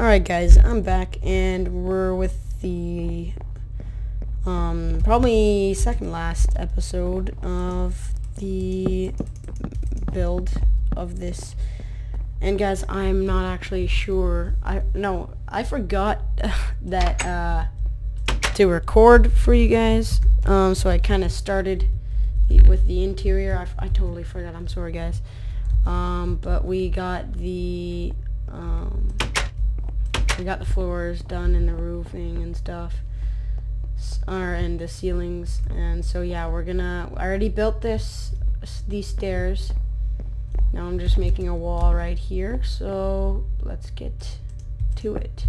Alright guys, I'm back and we're with the um probably second last episode of the build of this. And guys, I'm not actually sure. I no, I forgot that uh to record for you guys. Um so I kind of started with the interior. I, I totally forgot. I'm sorry guys. Um but we got the um we got the floors done and the roofing and stuff or and the ceilings. And so yeah we're gonna I already built this these stairs. Now I'm just making a wall right here so let's get to it.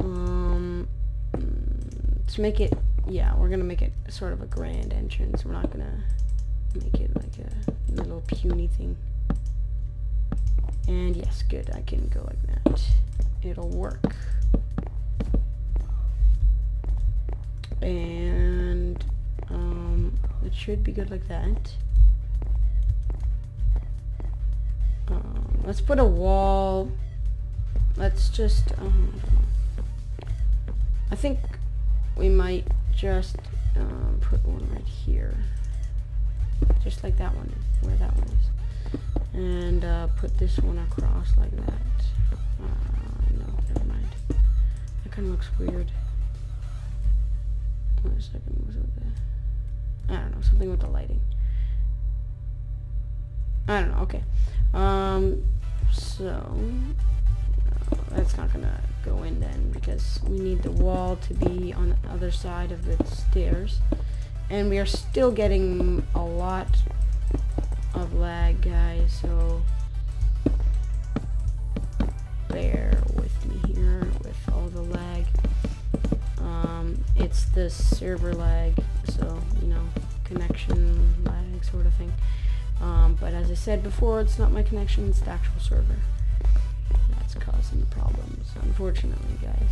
Um let's make it yeah we're gonna make it sort of a grand entrance. We're not gonna make it like a little puny thing. And yes good I can go like that it'll work. And um, it should be good like that. Um, let's put a wall. Let's just. Um, I think we might just um, put one right here, just like that one, where that one is, and uh, put this one across like that. Uh, of looks weird. Wait a second, what's with the... I don't know, something with the lighting. I don't know, okay. Um, so... No, that's not gonna go in then, because we need the wall to be on the other side of the stairs. And we are still getting a lot of lag, guys, so... Bear it's the server lag, so, you know, connection lag sort of thing. Um, but as I said before, it's not my connection, it's the actual server. That's causing the problems, unfortunately, guys.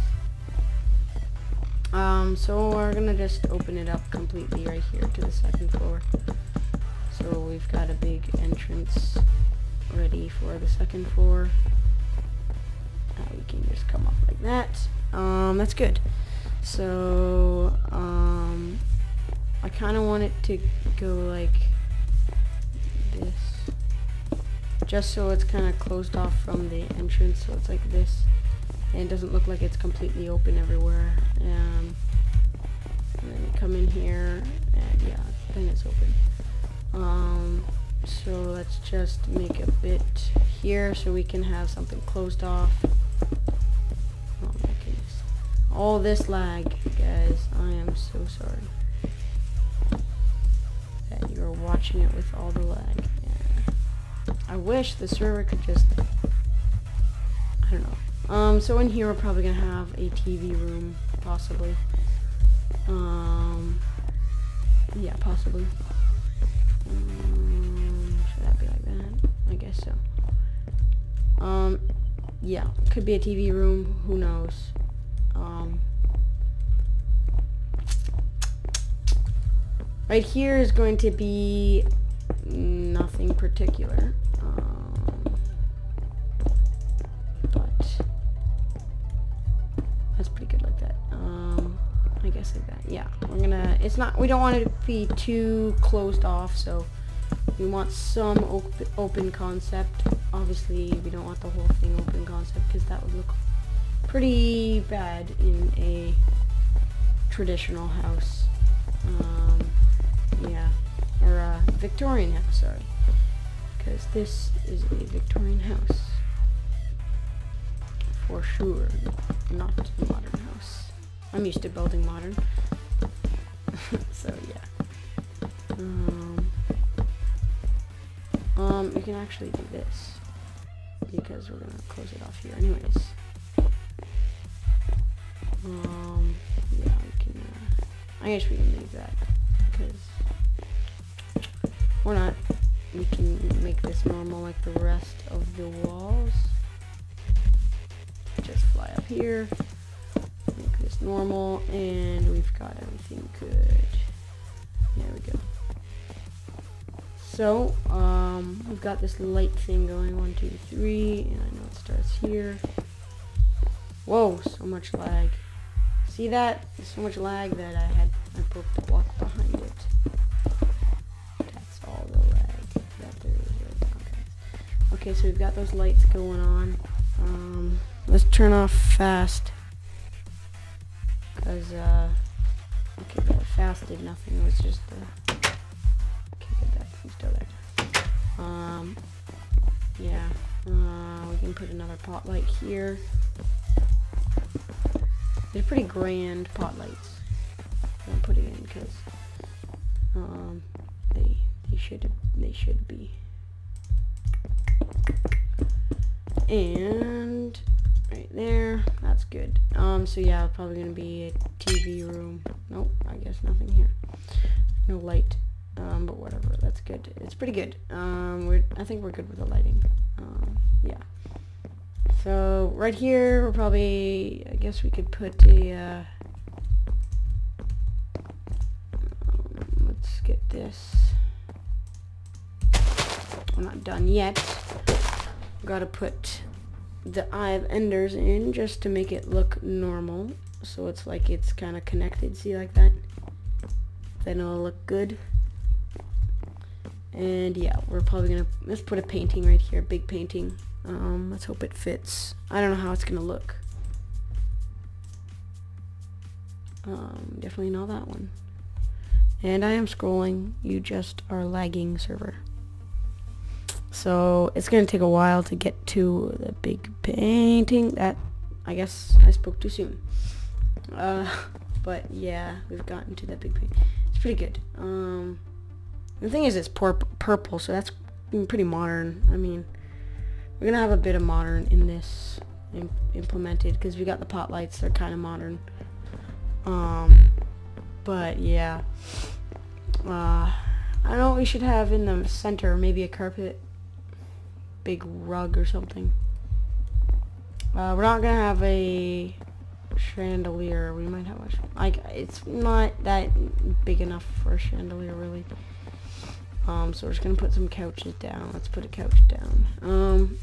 Um, so we're gonna just open it up completely right here to the second floor. So we've got a big entrance ready for the second floor we can just come up like that. Um, that's good. So, um, I kind of want it to go like this. Just so it's kind of closed off from the entrance, so it's like this. And it doesn't look like it's completely open everywhere. Um, and then you come in here, and yeah, then it's open. Um, so let's just make a bit here so we can have something closed off. All this lag, guys. I am so sorry. That you're watching it with all the lag. Yeah. I wish the server could just... I don't know. Um, so in here we're probably gonna have a TV room, possibly. Um, yeah, possibly. Um, should that be like that? I guess so. Um, yeah, could be a TV room. Who knows? Right here is going to be nothing particular. Um, but that's pretty good like that. Um, I guess like that. Yeah, we're gonna. It's not. We don't want it to be too closed off, so we want some op open concept obviously we don't want the whole thing open concept because that would look pretty bad in a traditional house. Um, Victorian house, sorry. Because this is a Victorian house. For sure, not a modern house. I'm used to building modern. so yeah. Um, um, you can actually do this because we're gonna close it off here anyways. Um, yeah, we can, uh, I guess we can leave that because, or not, we can make this normal like the rest of the walls. Just fly up here, make this normal, and we've got everything good. There we go. So, um, we've got this light thing going, one, two, three, and I know it starts here. Whoa, so much lag. See that? So much lag that I had I broke the block Okay, so we've got those lights going on. Um, let's turn off fast. Cause uh okay, that fast did nothing. It was just uh okay, that thing's still there. Um yeah. Uh, we can put another pot light here. They're pretty grand pot lights. I'm putting in because um, they they should they should be. And right there, that's good. Um, so yeah, probably gonna be a TV room. Nope, I guess nothing here. No light. Um, but whatever, that's good. It's pretty good. Um, we're I think we're good with the lighting. Um, yeah. So right here, we're probably, I guess we could put a, uh, um, let's get this. I'm not done yet. Gotta put the Eye of Enders in just to make it look normal. So it's like it's kind of connected, see like that? Then it'll look good. And yeah, we're probably gonna, let's put a painting right here, big painting. Um, let's hope it fits. I don't know how it's gonna look. Um, definitely not that one. And I am scrolling. You just are lagging server. So it's gonna take a while to get to the big painting. That I guess I spoke too soon. Uh, but yeah, we've gotten to that big painting. It's pretty good. Um, the thing is, it's pur purple, so that's pretty modern. I mean, we're gonna have a bit of modern in this Im implemented because we got the pot lights. They're kind of modern. Um, but yeah. Uh, I don't know what we should have in the center. Maybe a carpet, big rug or something. Uh, we're not gonna have a chandelier. We might have a like it's not that big enough for a chandelier really. Um, so we're just gonna put some couches down. Let's put a couch down. Um,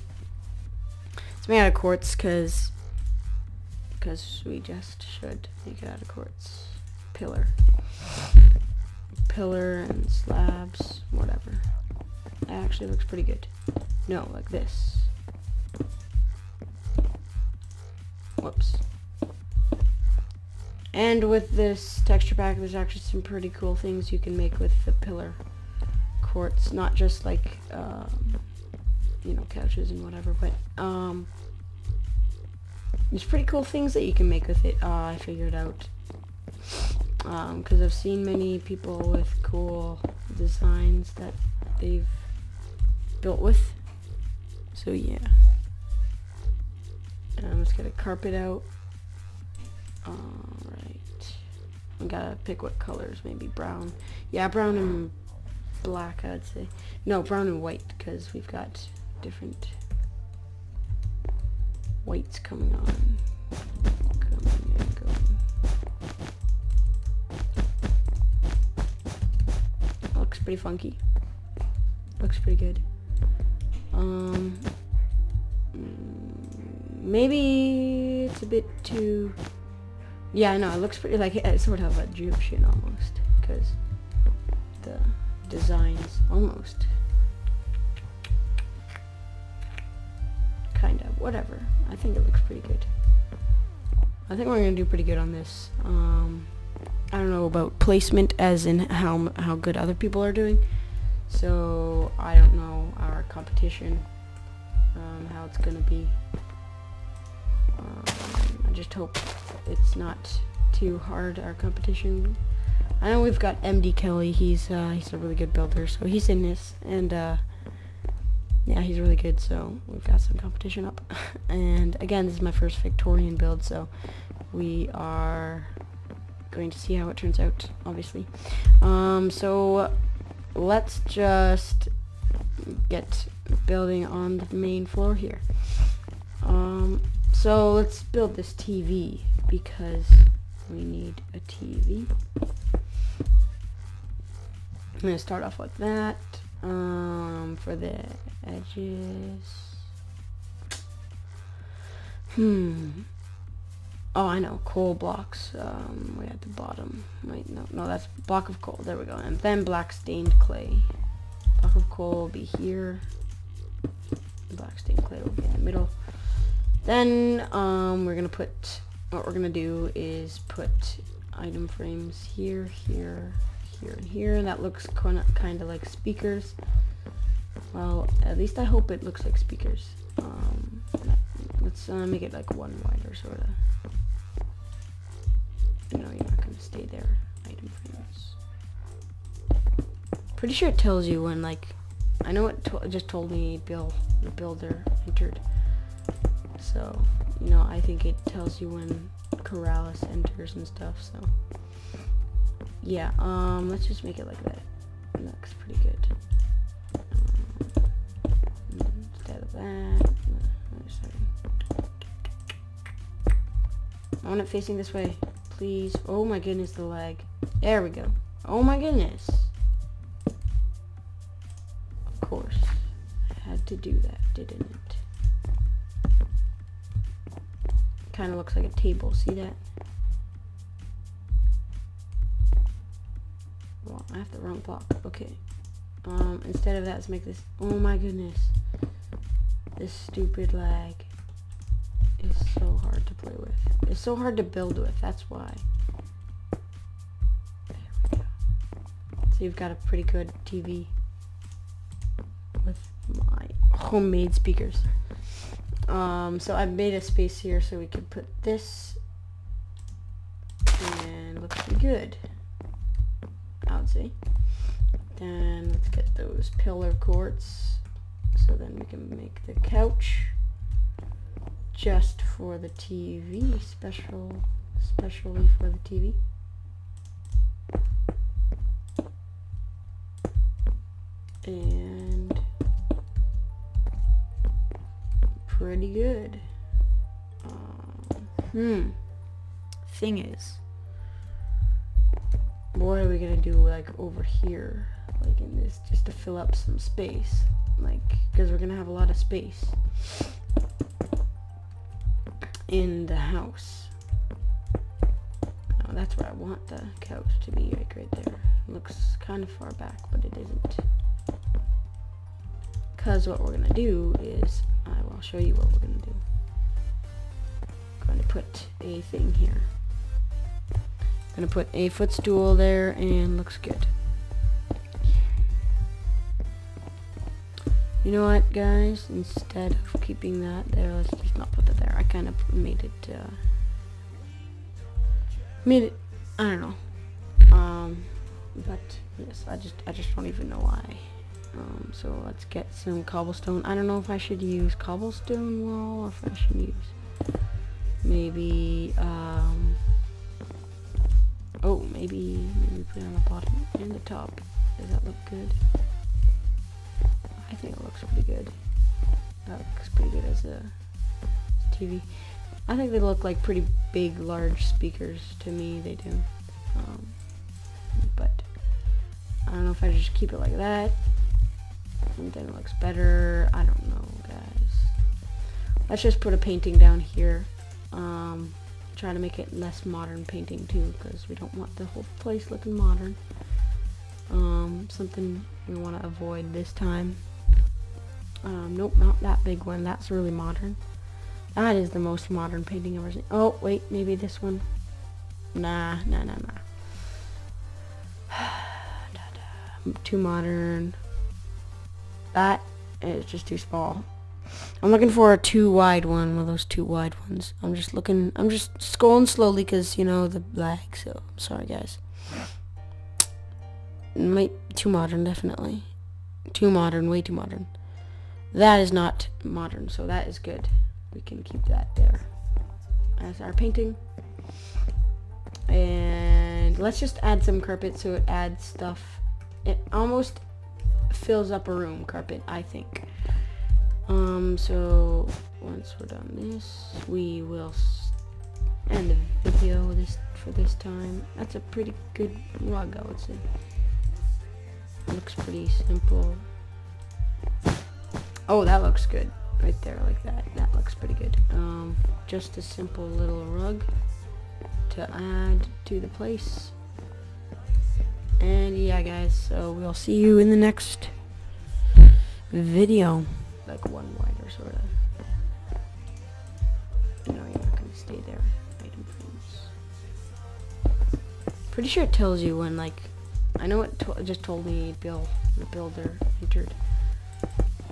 it's made out of quartz because because we just should make it out of quartz. Pillar, pillar and slabs, whatever. That actually looks pretty good. No, like this. Whoops. And with this texture pack, there's actually some pretty cool things you can make with the pillar quartz, not just like, um, you know, couches and whatever, but, um, there's pretty cool things that you can make with it, uh, I figured out. Because um, I've seen many people with cool designs that they've built with. So, yeah. Um, let's get a carpet out. Alright. I gotta pick what colors, maybe brown. Yeah, brown and black, I'd say. No, brown and white, because we've got different whites coming on. Coming and going. Looks pretty funky. Looks pretty good. Um, maybe it's a bit too... Yeah, no, it looks pretty like it's sort of Egyptian almost, because the designs almost kind of whatever. I think it looks pretty good. I think we're gonna do pretty good on this. Um, I don't know about placement as in how how good other people are doing so I don't know our competition um, how it's gonna be um, I just hope it's not too hard our competition I know we've got MD Kelly. He's uh, he's a really good builder, so he's in this, and uh, yeah, he's really good. So we've got some competition up. and again, this is my first Victorian build, so we are going to see how it turns out. Obviously, um, so let's just get building on the main floor here. Um, so let's build this TV because we need a TV. I'm going to start off with that. Um, for the edges. Hmm. Oh, I know. Coal blocks. Um, way at the bottom. Wait, no, no, that's block of coal. There we go. And then black stained clay. Block of coal will be here. Black stained clay will be in the middle. Then, um, we're gonna put. What we're gonna do is put item frames here, here, here, and here. And that looks kind of like speakers. Well, at least I hope it looks like speakers. Um, let's uh, make it like one wider, sort of. No, you're not to stay there. Item frames. Pretty sure it tells you when, like, I know it, to just told me Bill, the builder, entered. So, you know, I think it tells you when Keralis enters and stuff, so. Yeah, um, let's just make it like that. It looks pretty good. Um, instead of that, uh, I want it facing this way please. Oh my goodness, the lag. There we go. Oh my goodness. Of course. I had to do that, didn't it? Kind of looks like a table. See that? Well, I have the wrong block. Okay. Um, instead of that, let's make this... Oh my goodness. This stupid lag is so hard to play with. It's so hard to build with, that's why. So you've got a pretty good TV with my homemade speakers. Um, so I've made a space here so we can put this and looks pretty good. I would say. Then let's get those pillar quartz so then we can make the couch just for the TV, special, specially for the TV. And pretty good. Um, hmm. Thing is, what are we gonna do like over here, like in this, just to fill up some space, like because we're gonna have a lot of space in the house. Oh, that's where I want the couch to be, like right there. It looks kind of far back, but it isn't. Because what we're going to do is, I will show you what we're going to do. I'm going to put a thing here. I'm going to put a footstool there, and looks good. You know what, guys? Instead of keeping that there, let's just not put kind of made it, uh, made it, I don't know. Um, but, yes, I just, I just don't even know why. Um, so let's get some cobblestone. I don't know if I should use cobblestone wall or if I should use maybe, um, oh, maybe, maybe put it on the bottom and the top. Does that look good? I think it looks pretty good. That looks pretty good as a TV. I think they look like pretty big, large speakers to me. They do. Um, but I don't know if I just keep it like that. And then it looks better. I don't know, guys. Let's just put a painting down here. Um, try to make it less modern painting too, because we don't want the whole place looking modern. Um, something we want to avoid this time. Um, nope, not that big one. That's really modern. That is the most modern painting I've ever seen. Oh, wait, maybe this one. Nah, nah, nah, nah. too modern. That is just too small. I'm looking for a too wide one, one of those two wide ones. I'm just looking, I'm just scrolling slowly because, you know, the lag, so I'm sorry, guys. Might, too modern, definitely. Too modern, way too modern. That is not modern, so that is good. We can keep that there as our painting. And let's just add some carpet so it adds stuff. It almost fills up a room, carpet, I think. Um, so once we're done this, we will end the video this for this time. That's a pretty good rug, I would say. Looks pretty simple. Oh, that looks good. Right there like that. That looks pretty good. Um, just a simple little rug to add to the place. And yeah guys, so we'll see you in the next video. Like one wider sort of. No, you're not going to stay there. Item frames. Pretty sure it tells you when like, I know it, to it just told me Bill, the builder entered.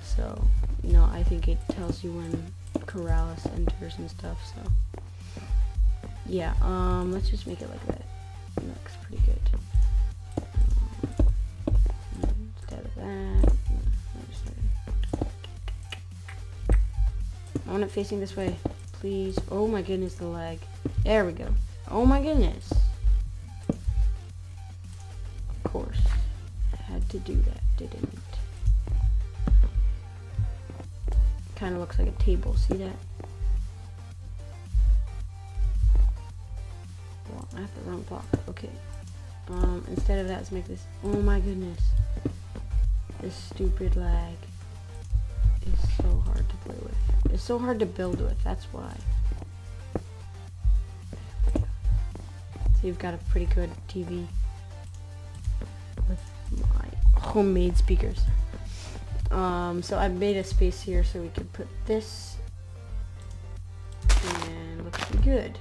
So, know, I think it tells you when Keralis enters and stuff, so. Yeah, um, let's just make it like that. It looks pretty good. Um, instead of that, I want it facing this way, please. Oh my goodness, the lag. There we go. Oh my goodness. Table, see that? Well, I have the wrong block. Okay. Um, instead of that, let's make this. Oh my goodness. This stupid lag is so hard to play with. It's so hard to build with, that's why. So you've got a pretty good TV with my homemade speakers. Um, so I made a space here so we could put this and looks good.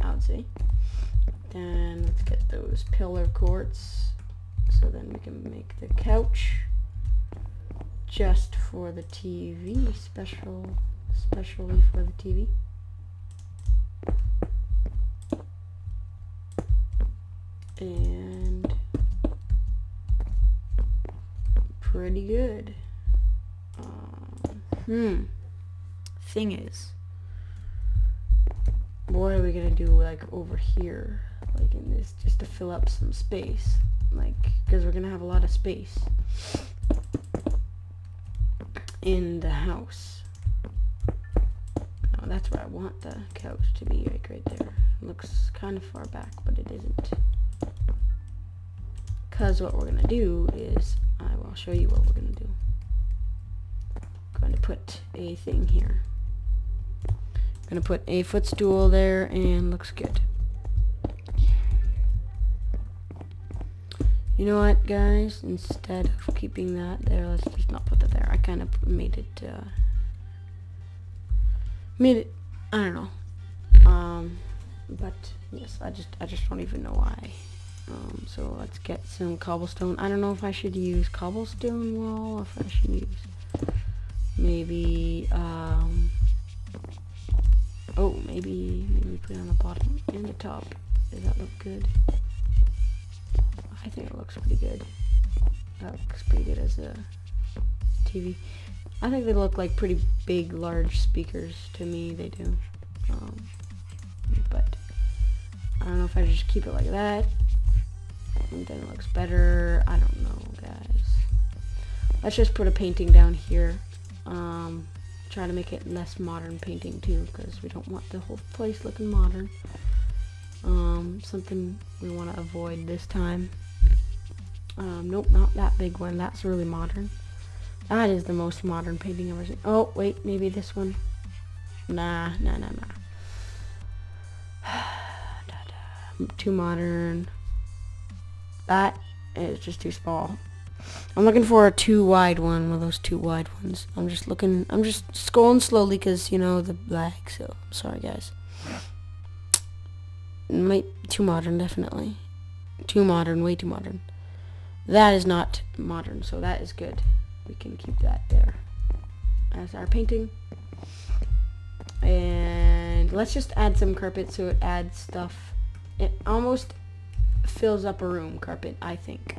I would say. Then let's get those pillar quartz so then we can make the couch just for the TV, special, especially for the TV. And pretty good. Um, hmm. Thing is, what are we gonna do like over here, like in this, just to fill up some space, like because we're gonna have a lot of space in the house. Oh, that's where I want the couch to be, like right there. It looks kind of far back, but it isn't. Because what we're going to do is, show you what we're going to do. I'm going to put a thing here. I'm going to put a footstool there, and looks good. You know what, guys? Instead of keeping that there, let's just not put that there. I kind of made it, uh, made it, I don't know. Um, but, yes, I just, I just don't even know why. Um, so let's get some cobblestone. I don't know if I should use cobblestone wall if I should use maybe, um, oh, maybe, maybe put it on the bottom and the top. Does that look good? I think it looks pretty good. That looks pretty good as a TV. I think they look like pretty big, large speakers to me. They do. Um, but I don't know if I just keep it like that. Then it looks better. I don't know, guys. Let's just put a painting down here. Um, try to make it less modern painting too, because we don't want the whole place looking modern. Um, something we want to avoid this time. Um, nope, not that big one. That's really modern. That is the most modern painting I've ever seen. Oh, wait, maybe this one. Nah, nah, nah, nah. too modern. That is just too small. I'm looking for a too wide one, one of those two wide ones. I'm just looking, I'm just scrolling slowly because, you know, the lag, so I'm sorry guys. Might, too modern, definitely. Too modern, way too modern. That is not modern, so that is good. We can keep that there as our painting. And let's just add some carpet so it adds stuff. It almost fills up a room, carpet, I think.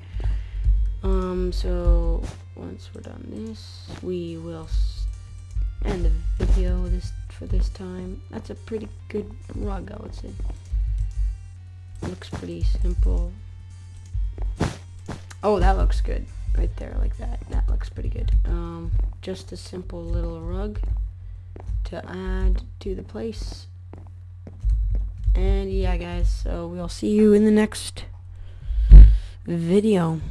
Um, so once we're done this, we will end the video this for this time. That's a pretty good rug, I would say. Looks pretty simple. Oh, that looks good. Right there, like that. That looks pretty good. Um, just a simple little rug to add to the place. And yeah, guys, so we'll see you in the next video.